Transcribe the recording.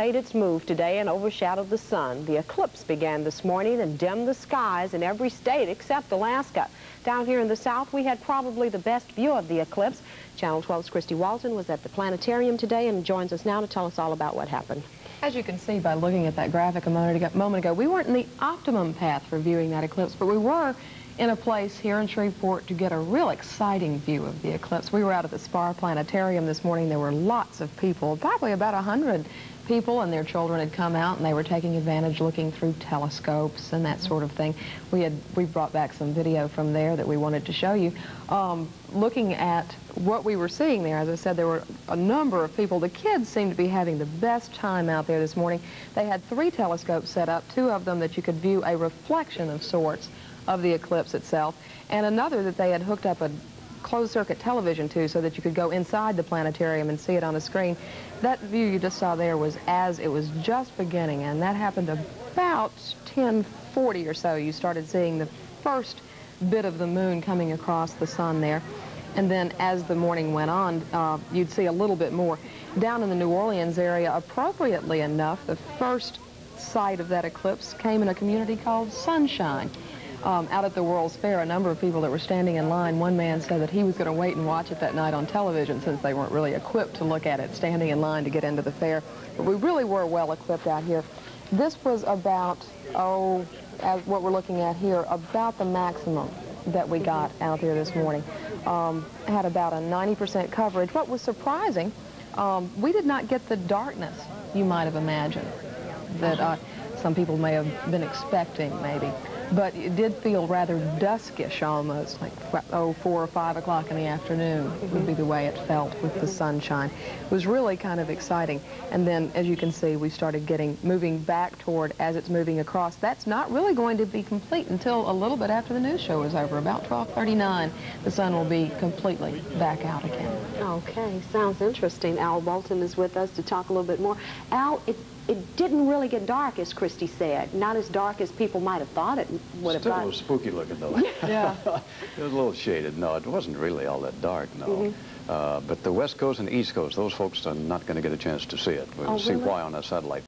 made its move today and overshadowed the sun. The eclipse began this morning and dimmed the skies in every state except Alaska. Down here in the south, we had probably the best view of the eclipse. Channel 12's Christi Walton was at the planetarium today and joins us now to tell us all about what happened. As you can see by looking at that graphic a moment ago, we weren't in the optimum path for viewing that eclipse, but we were in a place here in Shreveport to get a real exciting view of the eclipse. We were out at the Spar Planetarium this morning. There were lots of people, probably about 100 people and their children had come out and they were taking advantage looking through telescopes and that sort of thing. We had we brought back some video from there that we wanted to show you. Um, looking at what we were seeing there, as I said, there were a number of people. The kids seemed to be having the best time out there this morning. They had three telescopes set up, two of them that you could view a reflection of sorts of the eclipse itself, and another that they had hooked up a closed-circuit television to so that you could go inside the planetarium and see it on the screen. That view you just saw there was as it was just beginning, and that happened about 1040 or so. You started seeing the first bit of the moon coming across the sun there. And then as the morning went on, uh, you'd see a little bit more. Down in the New Orleans area, appropriately enough, the first sight of that eclipse came in a community called Sunshine um, out at the World's Fair, a number of people that were standing in line, one man said that he was going to wait and watch it that night on television since they weren't really equipped to look at it, standing in line to get into the fair. But we really were well equipped out here. This was about, oh, as what we're looking at here, about the maximum that we got out there this morning. Um, had about a 90% coverage. What was surprising, um, we did not get the darkness you might have imagined that uh, some people may have been expecting, maybe but it did feel rather duskish almost, like oh, four or five o'clock in the afternoon would be the way it felt with the sunshine. It was really kind of exciting. And then, as you can see, we started getting, moving back toward as it's moving across. That's not really going to be complete until a little bit after the news show is over. About 1239, the sun will be completely back out again. Okay, sounds interesting. Al Bolton is with us to talk a little bit more. Al, it it didn't really get dark, as Christi said. Not as dark as people might have thought it would have Still gotten. a little spooky looking, though. yeah. it was a little shaded. No, it wasn't really all that dark, no. Mm -hmm. uh, but the West Coast and East Coast, those folks are not going to get a chance to see it. We'll oh, see really? why on a satellite